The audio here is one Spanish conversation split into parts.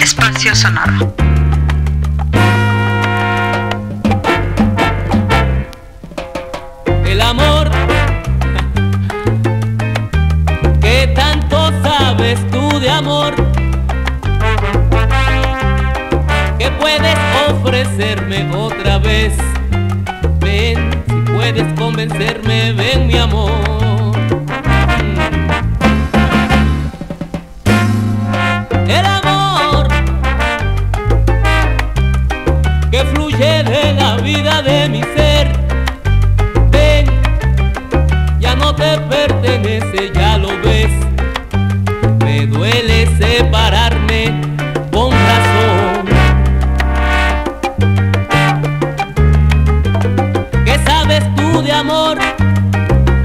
Espacio sonoro. El amor ¿Qué tanto sabes tú de amor? Ofrecerme otra vez? Ven, si puedes convencerme, ven mi amor.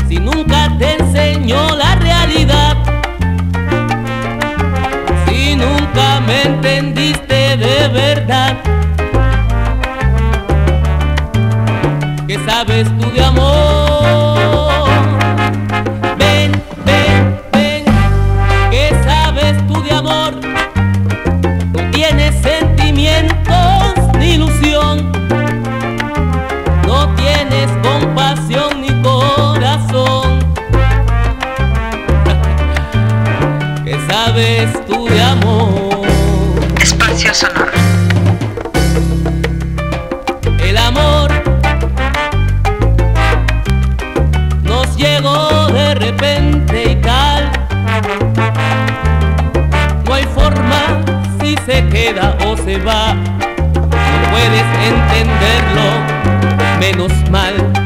Si nunca te enseñó la realidad? Si nunca me entendiste de verdad. ¿Qué sabes tú de amor? Sabes tú de amor? Espacio sonoro. El amor nos llegó de repente y tal. No hay forma si se queda o se va. No puedes entenderlo, menos mal.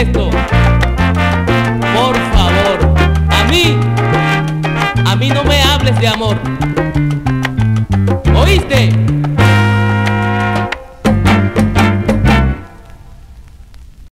esto. Por favor, a mí, a mí no me hables de amor. ¿Oíste?